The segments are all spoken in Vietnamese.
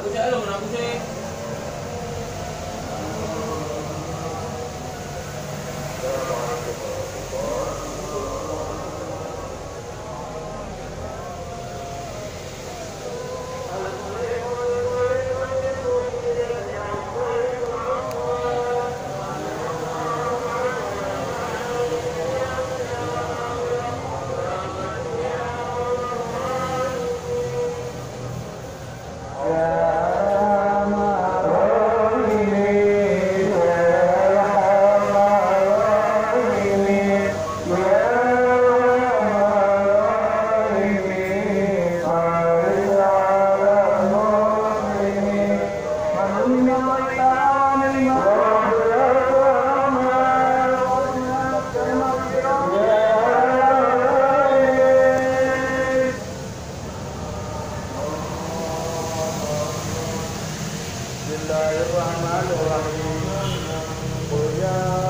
aku cakap lah, lu, aku cakap الله الرحمن الرحيم قل يا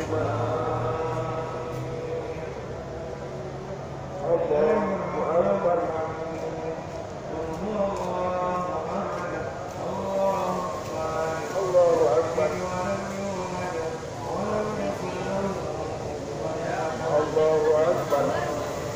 very.